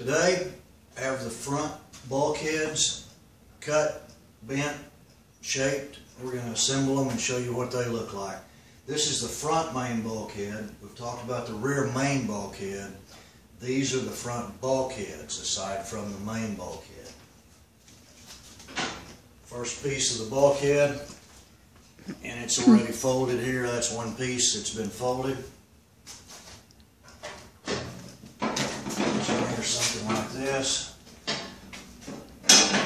Today, I have the front bulkheads cut, bent, shaped. We're going to assemble them and show you what they look like. This is the front main bulkhead. We've talked about the rear main bulkhead. These are the front bulkheads aside from the main bulkhead. First piece of the bulkhead, and it's already folded here. That's one piece that's been folded. So here's something like this.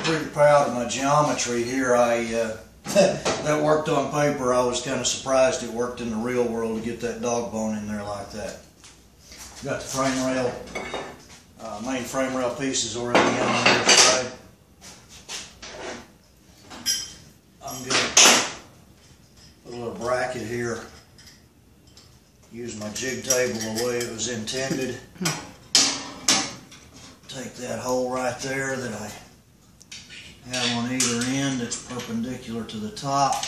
Pretty proud of my geometry here. I uh, that worked on paper. I was kind of surprised it worked in the real world to get that dog bone in there like that. Got the frame rail, uh, main frame rail pieces already in on the side. I'm gonna put a little bracket here. Use my jig table the way it was intended. That hole right there that I have on either end that's perpendicular to the top.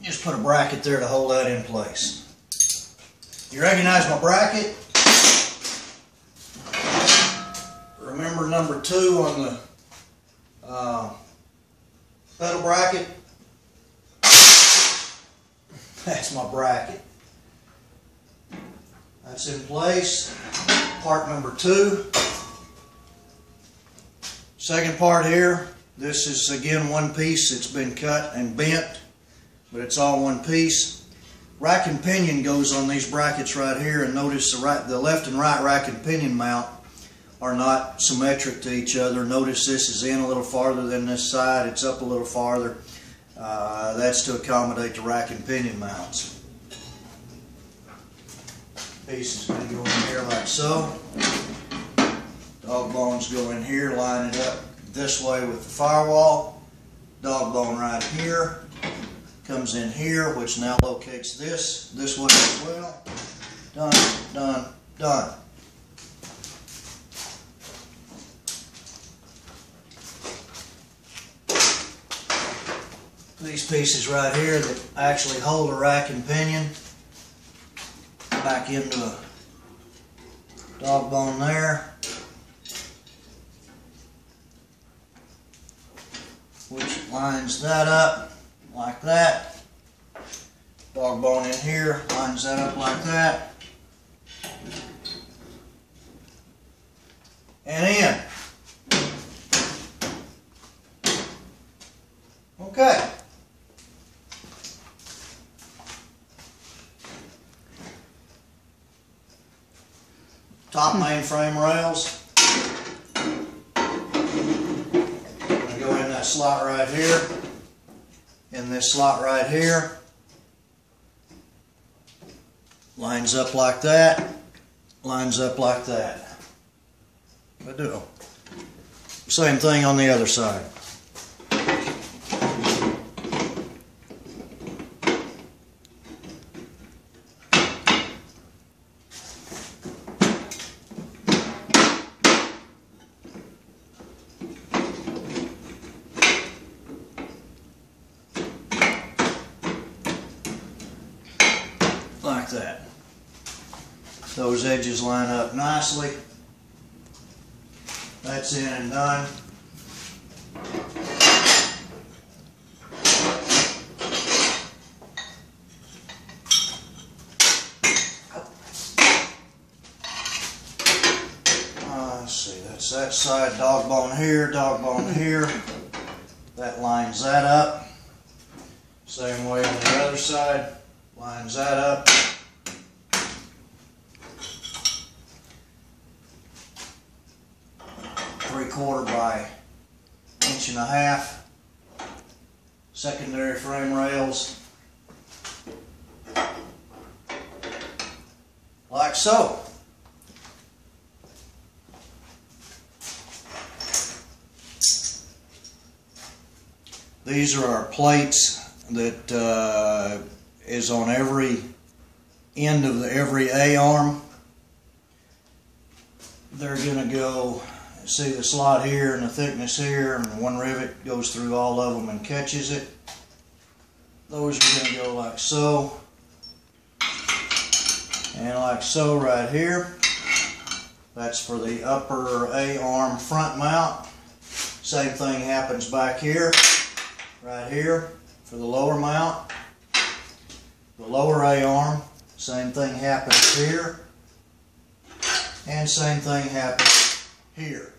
Just put a bracket there to hold that in place. You recognize my bracket? Remember number two on the uh, pedal bracket? That's my bracket. That's in place. Part number two. Second part here, this is again one piece that's been cut and bent, but it's all one piece. Rack and pinion goes on these brackets right here, and notice the right, the left and right rack and pinion mount are not symmetric to each other. Notice this is in a little farther than this side, it's up a little farther. Uh, that's to accommodate the rack and pinion mounts. Piece is going to go in here like so. Dog bones go in here, line it up this way with the firewall. Dog bone right here comes in here, which now locates this this way as well. Done, done, done. These pieces right here that actually hold a rack and pinion back into a dog bone there. Which lines that up like that. Dog bone in here lines that up like that. And in. Okay. Top hmm. main frame rails. Gonna go in that slot right here. In this slot right here. Lines up like that. Lines up like that. I do. Same thing on the other side. That. Those edges line up nicely. That's in and done. Uh, let's see, that's that side, dog bone here, dog bone here. That lines that up. Same way on the other side. Lines that up. Three quarter by inch and a half. Secondary frame rails. Like so. These are our plates that uh, is on every end of the every A arm. they're gonna go, see the slot here and the thickness here, and one rivet goes through all of them and catches it. Those are gonna go like so. And like so right here. That's for the upper A-arm front mount. Same thing happens back here, right here, for the lower mount. The lower A-arm, same thing happens here. And same thing happens here.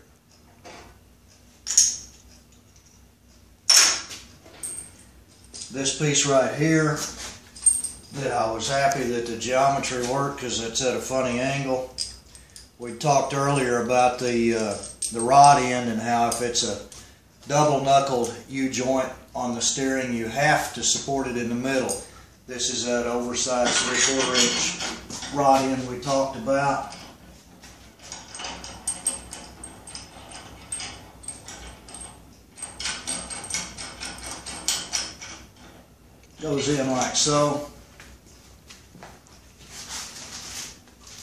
This piece right here, that I was happy that the geometry worked because it's at a funny angle. We talked earlier about the uh, the rod end and how if it's a double knuckled U-joint on the steering, you have to support it in the middle. This is that oversized three quarter inch rod end we talked about. Goes in like so.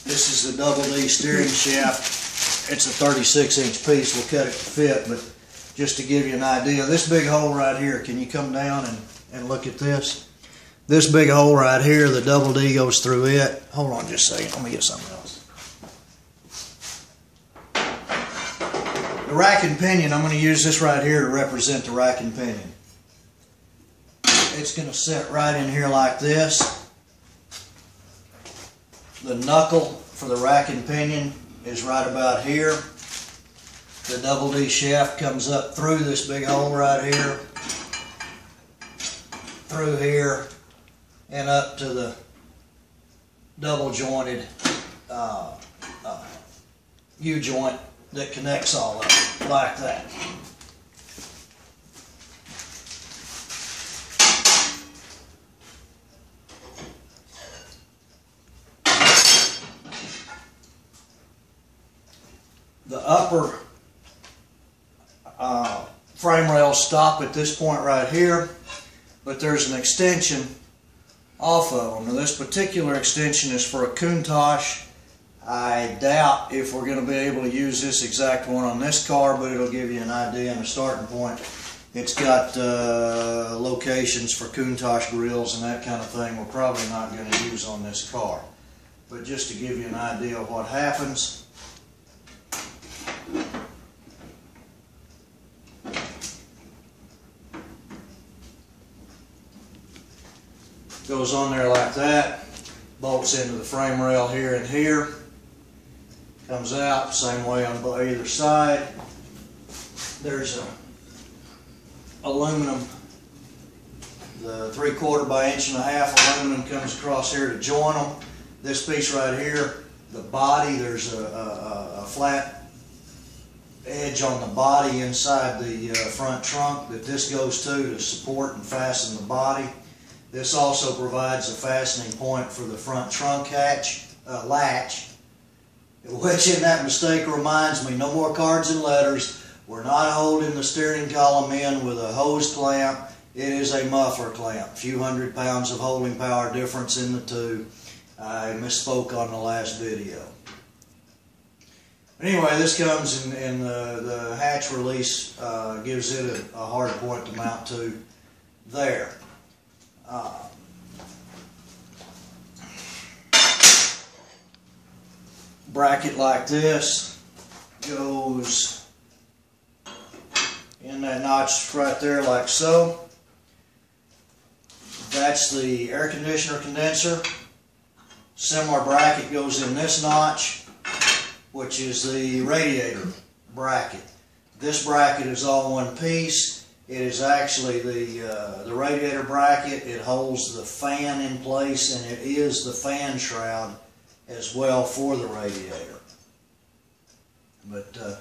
This is the double D steering shaft. It's a 36 inch piece. We'll cut it to fit, but just to give you an idea, this big hole right here, can you come down and, and look at this? This big hole right here, the double D goes through it. Hold on just a second. Let me get something else. The rack and pinion, I'm going to use this right here to represent the rack and pinion. It's going to sit right in here like this. The knuckle for the rack and pinion is right about here. The double D shaft comes up through this big hole right here, through here, and up to the double jointed uh, uh, U-joint that connects all of it, like that. The upper uh, frame rails stop at this point right here, but there's an extension off of them. Now this particular extension is for a Countach. I doubt if we're going to be able to use this exact one on this car, but it'll give you an idea and a starting point. It's got uh, locations for Countach grills and that kind of thing we're probably not going to use on this car. But just to give you an idea of what happens, goes on there like that, bolts into the frame rail here and here, comes out same way on either side. There's a aluminum, the three quarter by inch and a half aluminum comes across here to join them. This piece right here, the body, there's a, a, a flat edge on the body inside the uh, front trunk that this goes to to support and fasten the body. This also provides a fastening point for the front trunk hatch, uh, latch, which in that mistake reminds me, no more cards and letters. We're not holding the steering column in with a hose clamp. It is a muffler clamp. A few hundred pounds of holding power difference in the two. I misspoke on the last video. Anyway, this comes in, in the, the hatch release, uh, gives it a, a hard point to mount to there. Uh, bracket like this goes in that notch right there like so. That's the air conditioner condenser. Similar bracket goes in this notch, which is the radiator bracket. This bracket is all one piece. It is actually the, uh, the radiator bracket. It holds the fan in place and it is the fan shroud as well for the radiator. But uh,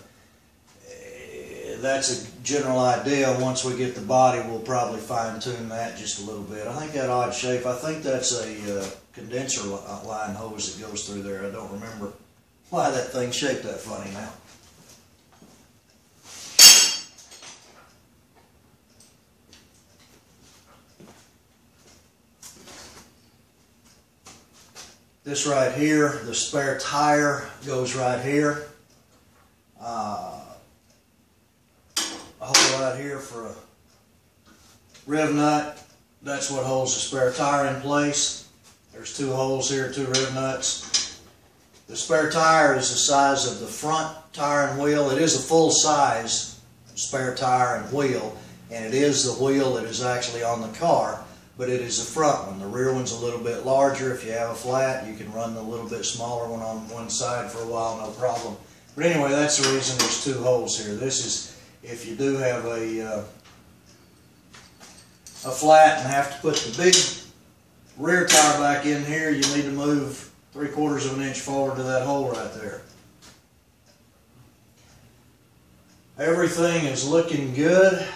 that's a general idea. Once we get the body, we'll probably fine tune that just a little bit. I think that odd shape, I think that's a uh, condenser line hose that goes through there. I don't remember why that thing's shaped that funny now. This right here, the spare tire goes right here. Uh, a hole right here for a rivnut. That's what holds the spare tire in place. There's two holes here, two rivnuts. The spare tire is the size of the front tire and wheel. It is a full size spare tire and wheel, and it is the wheel that is actually on the car, but it is the front one. The rear one's a little bit larger. If you have a flat, you can run the little bit smaller one on one side for a while, no problem. But anyway, that's the reason there's two holes here. This is if you do have a uh, a flat and have to put the big rear tire back in here, you need to move three quarters of an inch forward to that hole right there. Everything is looking good.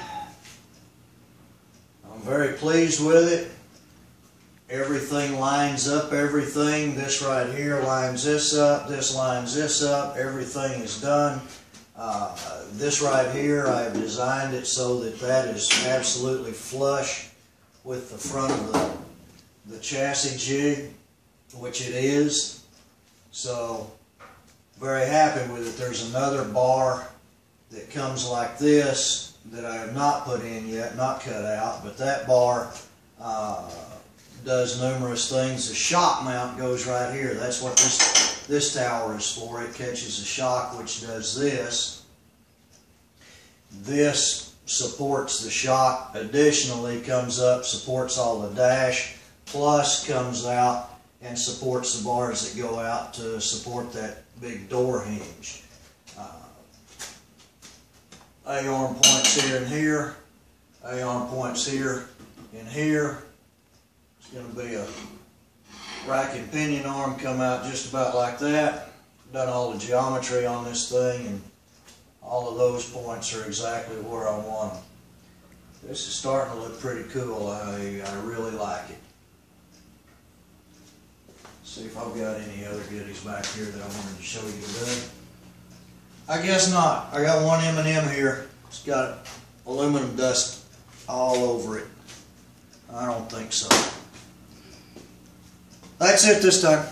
Very pleased with it. Everything lines up everything. This right here lines this up. This lines this up. Everything is done. Uh, this right here, I've designed it so that that is absolutely flush with the front of the, the chassis jig, which it is. So, very happy with it. There's another bar that comes like this that I have not put in yet, not cut out, but that bar uh, does numerous things. The shock mount goes right here. That's what this, this tower is for. It catches the shock which does this. This supports the shock. Additionally comes up, supports all the dash, plus comes out and supports the bars that go out to support that big door hinge. Uh, A-arm points here and here, A-arm points here and here. It's going to be a rack and pinion arm come out just about like that. Done all the geometry on this thing and all of those points are exactly where I want them. This is starting to look pretty cool. I, I really like it. See if I've got any other goodies back here that I wanted to show you today. I guess not. I got one M&M here. It's got aluminum dust all over it. I don't think so. That's it this time.